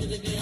Yeah.